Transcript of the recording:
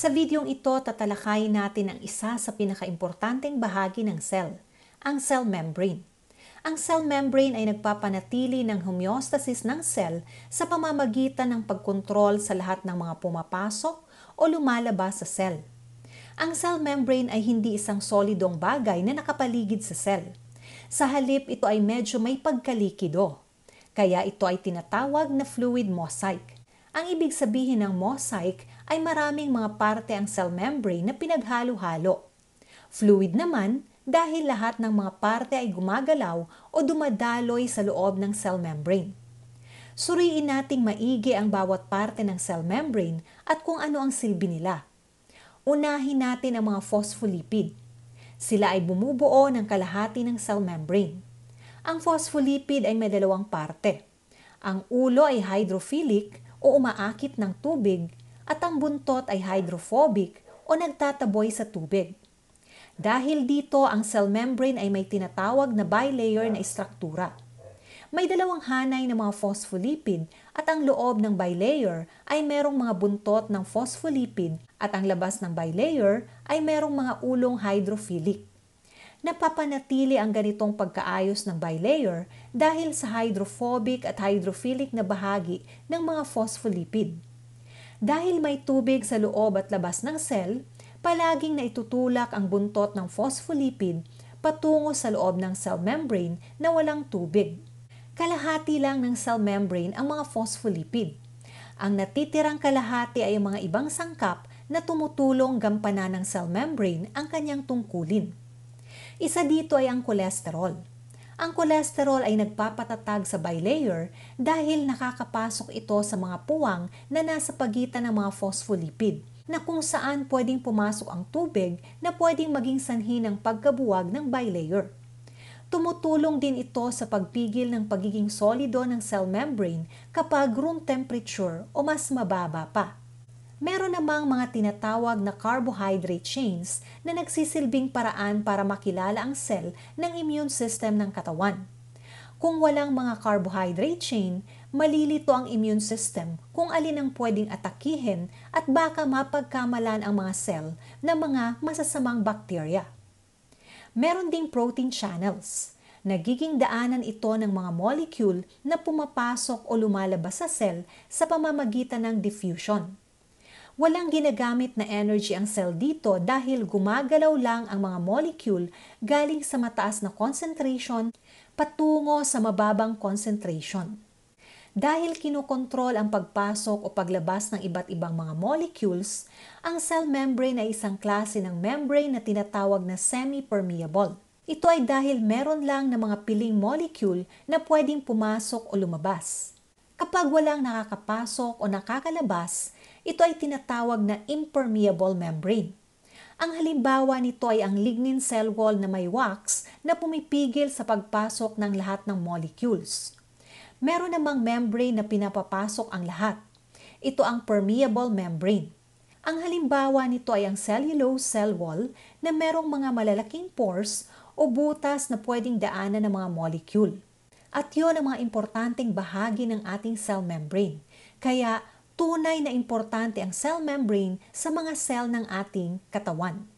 Sa videong ito, tatalakayin natin ang isa sa pinakaimportanteng bahagi ng cell, ang cell membrane. Ang cell membrane ay nagpapanatili ng homeostasis ng cell sa pamamagitan ng pagkontrol sa lahat ng mga pumapasok o lumalabas sa cell. Ang cell membrane ay hindi isang solidong bagay na nakapaligid sa cell. Sa halip, ito ay medyo may pagkalikido. Kaya ito ay tinatawag na fluid mosaic. Ang ibig sabihin ng mosaic ay maraming mga parte ang cell membrane na pinaghalo-halo. Fluid naman dahil lahat ng mga parte ay gumagalaw o dumadaloy sa loob ng cell membrane. Suriin nating maigi ang bawat parte ng cell membrane at kung ano ang silbi nila. Unahin natin ang mga phospholipid. Sila ay bumubuo ng kalahati ng cell membrane. Ang phospholipid ay may dalawang parte. Ang ulo ay hydrophilic o umaakit ng tubig at ang buntot ay hydrophobic o nagtataboy sa tubig. Dahil dito, ang cell membrane ay may tinatawag na bilayer na istruktura. May dalawang hanay ng mga phospholipid at ang loob ng bilayer ay merong mga buntot ng phospholipid at ang labas ng bilayer ay merong mga ulong hydrophilic. Napapanatili ang ganitong pagkaayos ng bilayer dahil sa hydrophobic at hydrophilic na bahagi ng mga phospholipid. Dahil may tubig sa loob at labas ng cell, palaging naitutulak ang buntot ng phospholipid patungo sa loob ng cell membrane na walang tubig. Kalahati lang ng cell membrane ang mga phospholipid. Ang natitirang kalahati ay ang mga ibang sangkap na tumutulong gampanan ng cell membrane ang kanyang tungkulin. Isa dito ay ang cholesterol. Ang cholesterol ay nagpapatatag sa bilayer dahil nakakapasok ito sa mga puwang na nasa pagitan ng mga phospholipid na kung saan pwedeng pumasok ang tubig na pwedeng maging sanhi ng pagkabuwag ng bilayer. Tumutulong din ito sa pagpigil ng pagiging solido ng cell membrane kapag room temperature o mas mababa pa. Meron namang mga tinatawag na carbohydrate chains na nagsisilbing paraan para makilala ang cell ng immune system ng katawan. Kung walang mga carbohydrate chain, malilito ang immune system kung alin ang pwedeng atakihin at baka mapagkamalan ang mga cell ng mga masasamang bakterya. Meron ding protein channels. Nagiging daanan ito ng mga molecule na pumapasok o lumalabas sa cell sa pamamagitan ng diffusion. Walang ginagamit na energy ang cell dito dahil gumagalaw lang ang mga molecule galing sa mataas na concentration patungo sa mababang concentration. Dahil kinokontrol ang pagpasok o paglabas ng iba't ibang mga molecules, ang cell membrane ay isang klase ng membrane na tinatawag na semi-permeable. Ito ay dahil meron lang ng mga piling molecule na pwedeng pumasok o lumabas. Kapag walang nakakapasok o nakakalabas, ito ay tinatawag na impermeable membrane. Ang halimbawa nito ay ang lignin cell wall na may wax na pumipigil sa pagpasok ng lahat ng molecules meron namang membrane na pinapapasok ang lahat. Ito ang permeable membrane. Ang halimbawa nito ay ang cellulose cell wall na merong mga malalaking pores o butas na pwedeng daanan ng mga molecule. At yon ang mga importanteng bahagi ng ating cell membrane. Kaya tunay na importante ang cell membrane sa mga cell ng ating katawan.